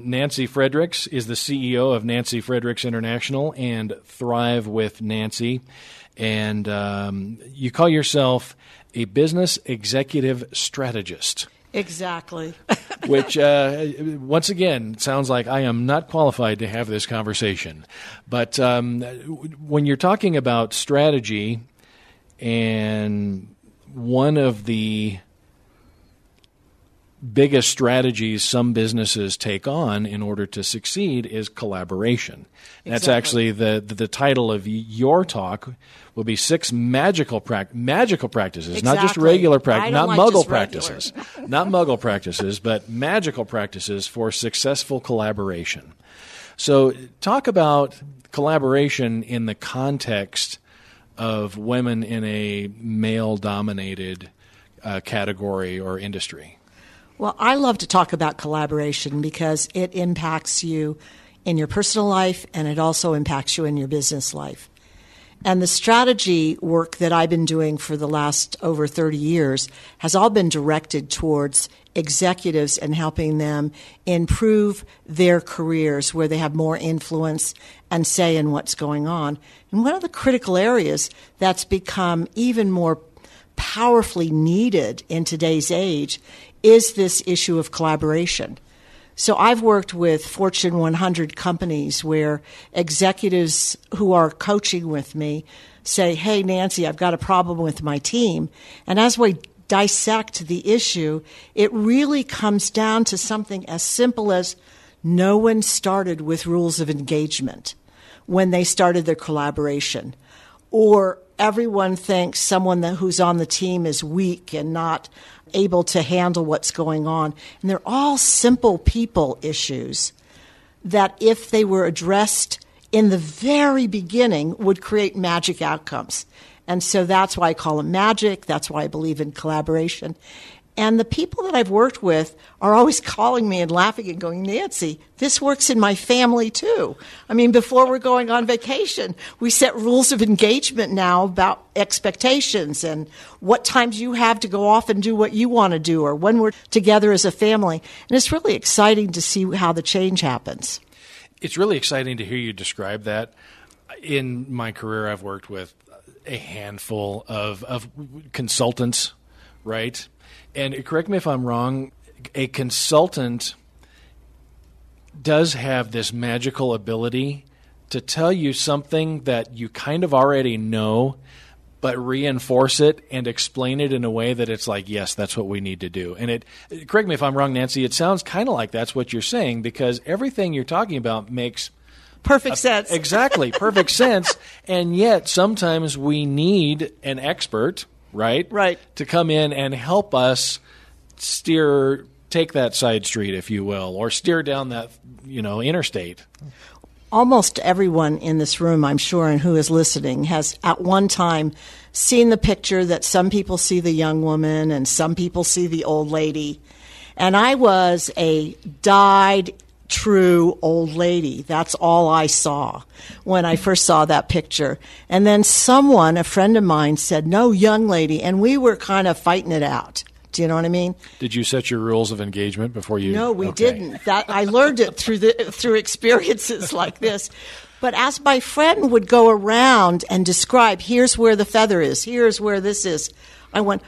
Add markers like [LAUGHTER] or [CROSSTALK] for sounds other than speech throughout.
Nancy Fredericks is the CEO of Nancy Fredericks International and Thrive with Nancy. And um, you call yourself a business executive strategist. Exactly. [LAUGHS] which, uh, once again, sounds like I am not qualified to have this conversation. But um, when you're talking about strategy, and one of the biggest strategies some businesses take on in order to succeed is collaboration. Exactly. That's actually the, the, the title of your talk will be six magical pra- magical practices, exactly. not just regular practices, not like muggle practices, not muggle practices, but magical practices for successful collaboration. So, talk about collaboration in the context of women in a male dominated uh, category or industry. Well, I love to talk about collaboration because it impacts you in your personal life and it also impacts you in your business life. And the strategy work that I've been doing for the last over 30 years has all been directed towards executives and helping them improve their careers where they have more influence and say in what's going on. And one of the critical areas that's become even more powerfully needed in today's age is this issue of collaboration. So I've worked with Fortune 100 companies where executives who are coaching with me say, Hey, Nancy, I've got a problem with my team. And as we dissect the issue, it really comes down to something as simple as no one started with rules of engagement when they started their collaboration. Or everyone thinks someone that, who's on the team is weak and not able to handle what's going on. And they're all simple people issues that, if they were addressed in the very beginning, would create magic outcomes. And so that's why I call them magic. That's why I believe in collaboration. And the people that I've worked with are always calling me and laughing and going, Nancy, this works in my family too. I mean, before we're going on vacation, we set rules of engagement now about expectations and what times you have to go off and do what you want to do or when we're together as a family. And it's really exciting to see how the change happens. It's really exciting to hear you describe that. In my career, I've worked with a handful of, of consultants, right? And correct me if I'm wrong, a consultant does have this magical ability to tell you something that you kind of already know, but reinforce it and explain it in a way that it's like, yes, that's what we need to do. And it, correct me if I'm wrong, Nancy, it sounds kind of like that's what you're saying because everything you're talking about makes perfect a, sense. exactly, perfect [LAUGHS] sense. And yet sometimes we need an expert right? Right. To come in and help us steer, take that side street, if you will, or steer down that, you know, interstate. Almost everyone in this room, I'm sure, and who is listening, has at one time seen the picture that some people see the young woman and some people see the old lady. And I was a dyed true old lady. That's all I saw when I first saw that picture. And then someone, a friend of mine, said, No, young lady. And we were kind of fighting it out. Do you know what I mean? Did you set your rules of engagement before you? No, we okay. didn't. That I learned it through the through experiences [LAUGHS] like this. But as my friend would go around and describe, here's where the feather is, here's where this is, I went,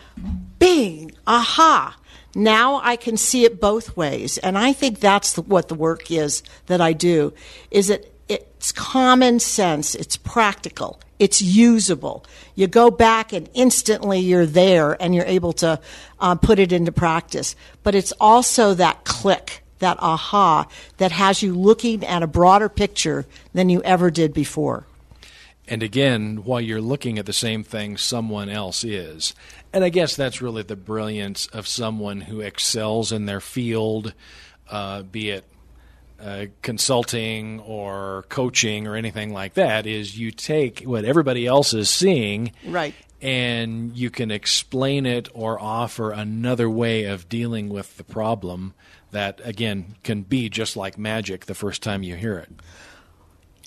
bing, aha. Now I can see it both ways. And I think that's the, what the work is that I do, is that it's common sense, it's practical, it's usable. You go back and instantly you're there and you're able to uh, put it into practice. But it's also that click, that aha, that has you looking at a broader picture than you ever did before. And again, while you're looking at the same thing someone else is. And I guess that's really the brilliance of someone who excels in their field, uh, be it uh, consulting or coaching or anything like that, is you take what everybody else is seeing. Right. And you can explain it or offer another way of dealing with the problem that, again, can be just like magic the first time you hear it.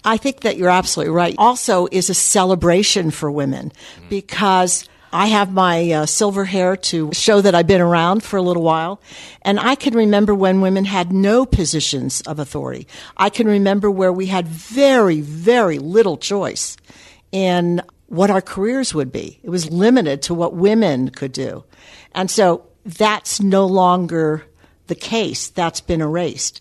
I think that you're absolutely right. Also, is a celebration for women mm-hmm. because I have my uh, silver hair to show that I've been around for a little while. And I can remember when women had no positions of authority. I can remember where we had very, very little choice in what our careers would be. It was limited to what women could do. And so that's no longer the case. That's been erased.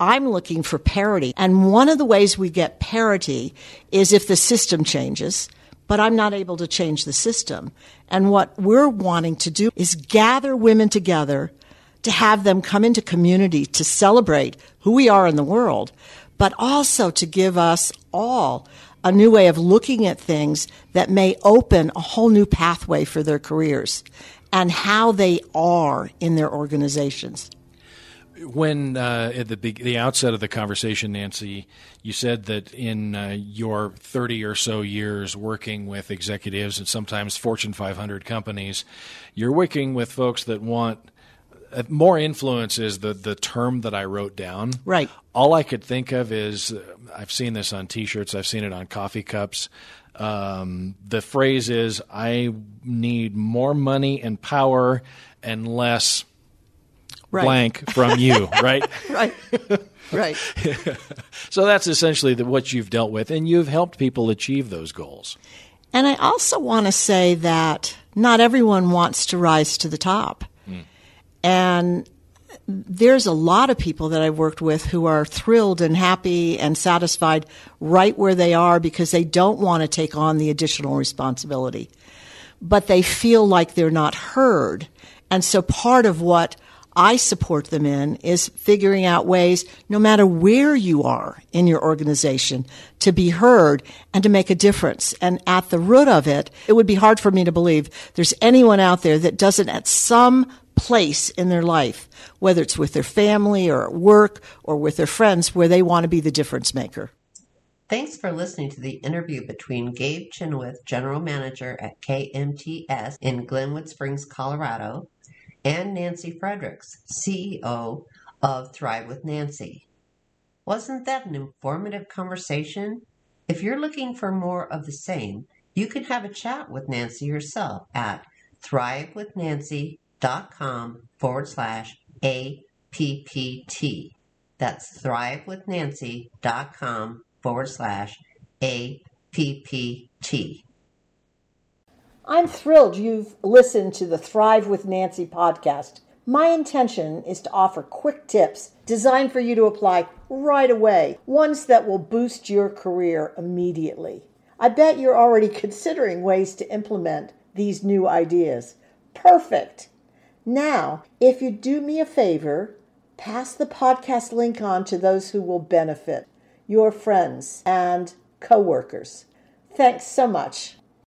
I'm looking for parity. And one of the ways we get parity is if the system changes, but I'm not able to change the system. And what we're wanting to do is gather women together to have them come into community to celebrate who we are in the world, but also to give us all a new way of looking at things that may open a whole new pathway for their careers and how they are in their organizations. When uh, at the the outset of the conversation, Nancy, you said that in uh, your 30 or so years working with executives and sometimes Fortune 500 companies, you're working with folks that want uh, more influence is the the term that I wrote down. Right. All I could think of is uh, I've seen this on T-shirts. I've seen it on coffee cups. Um, the phrase is I need more money and power and less right. blank from you. [LAUGHS] right. right. Right. [LAUGHS] so that's essentially the, what you've dealt with, and you've helped people achieve those goals. And I also want to say that not everyone wants to rise to the top. Hmm. And there's a lot of people that I've worked with who are thrilled and happy and satisfied right where they are because they don't want to take on the additional responsibility. But they feel like they're not heard. And so part of what I support them in is figuring out ways, no matter where you are in your organization, to be heard and to make a difference. And at the root of it, it would be hard for me to believe there's anyone out there that doesn't at some place in their life, whether it's with their family or at work or with their friends, where they want to be the difference maker. Thanks for listening to the interview between Gabe Chenoweth, General Manager at KMTS in Glenwood Springs, Colorado, and Nancy Fredericks, CEO of Thrive with Nancy. Wasn't that an informative conversation? If you're looking for more of the same, you can have a chat with Nancy yourself at thrivewithnancy.com dot com forward slash APPT. That's dot com forward slash APPT. I'm thrilled you've listened to the Thrive with Nancy podcast. My intention is to offer quick tips designed for you to apply right away, ones that will boost your career immediately. I bet you're already [LAUGHS] considering ways to implement these new ideas. Perfect! Now, if you do me a favor, pass the podcast link on to those who will benefit your friends and coworkers. Thanks so much.